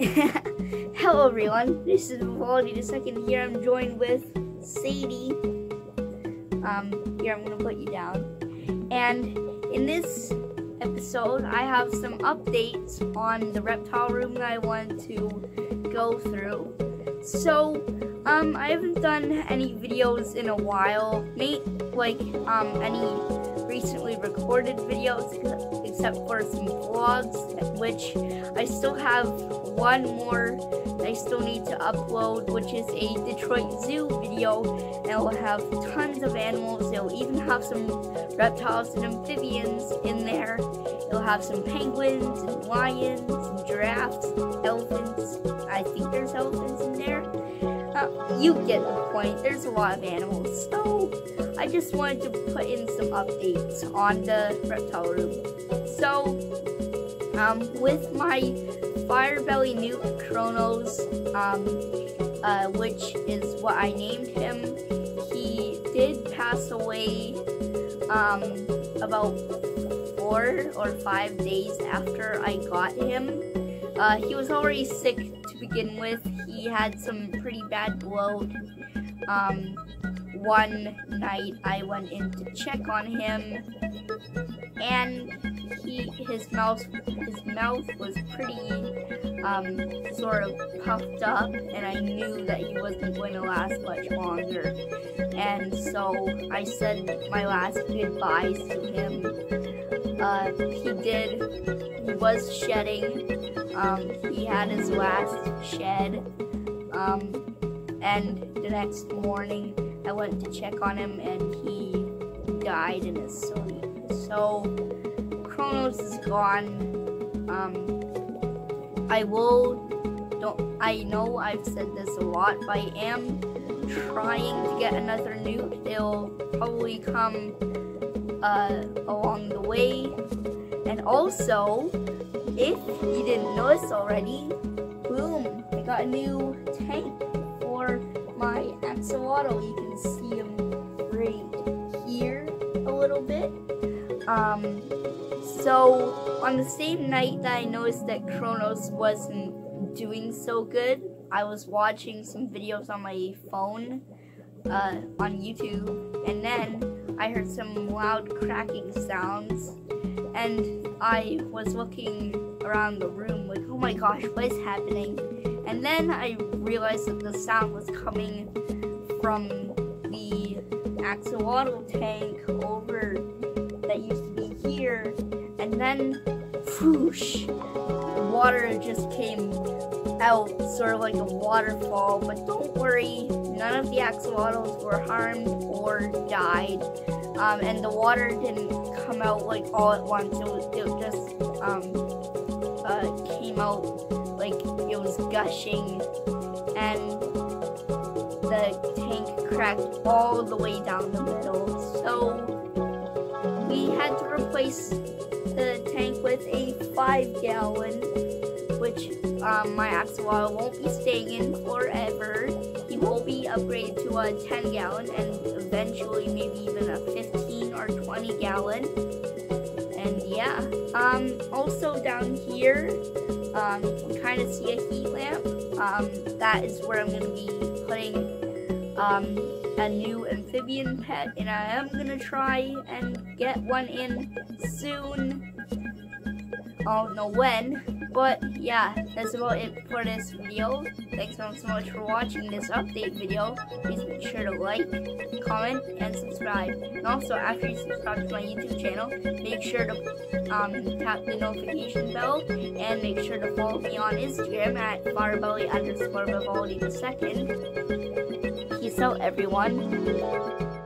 Hello everyone, this is Vivaldi the second here. I'm joined with Sadie. Um, here I'm gonna put you down. And in this episode, I have some updates on the reptile room that I want to go through. So, um, I haven't done any videos in a while, mate, like, um, any recently recorded videos except for some vlogs, which I still have one more I still need to upload, which is a Detroit Zoo video, and it'll have tons of animals. It'll even have some reptiles and amphibians in there. It'll have some penguins and lions and giraffes, elephants. I think there's elephants in there. Uh, you get the point. There's a lot of animals. So I just wanted to put in some updates on the reptile room. So um, with my Firebelly Newt Kronos, um, uh, which is what I named him, he did pass away um, about four or five days after I got him. Uh, he was already sick to begin with. He had some pretty bad bloat. Um, one night I went in to check on him, and he his mouth his mouth was pretty um, sort of puffed up, and I knew that he wasn't going to last much longer. And so I said my last goodbyes to him. Uh, he did. He was shedding. Um, he had his last shed. Um, and the next morning, I went to check on him, and he died in his sleep. So Kronos is gone. Um, I will, don't, I know I've said this a lot, but I am trying to get another newt. It'll probably come uh, along the way. And also, if you didn't notice already, boom, I got a new tank for my axolotl. You can see him right here a little bit. Um, so, on the same night that I noticed that Kronos wasn't doing so good, I was watching some videos on my phone uh, on YouTube, and then I heard some loud cracking sounds, and I was looking around the room like, oh my gosh, what is happening? And then I realized that the sound was coming from the axolotl tank over that used to be here and then whoosh, water just came out, sort of like a waterfall. But don't worry, none of the axolotls were harmed or died, um, and the water didn't come out like all at once. It it just um, uh, came out like it was gushing, and the tank cracked all the way down the middle. So we had to replace the tank with a 5 gallon, which um, my axolotl won't be staying in forever. He will be upgraded to a 10 gallon and eventually maybe even a 15 or 20 gallon. And yeah, um, also down here, um, you kind of see a heat lamp. Um, that is where I'm going to be putting um, a new amphibian pet, and I am gonna try and get one in soon. I don't know when, but yeah, that's about it for this video. Thanks so much for watching this update video. Please make sure to like, comment, and subscribe. And also, after you subscribe to my YouTube channel, make sure to um, tap the notification bell and make sure to follow me on Instagram at firebelly underscore the second. Peace out, everyone.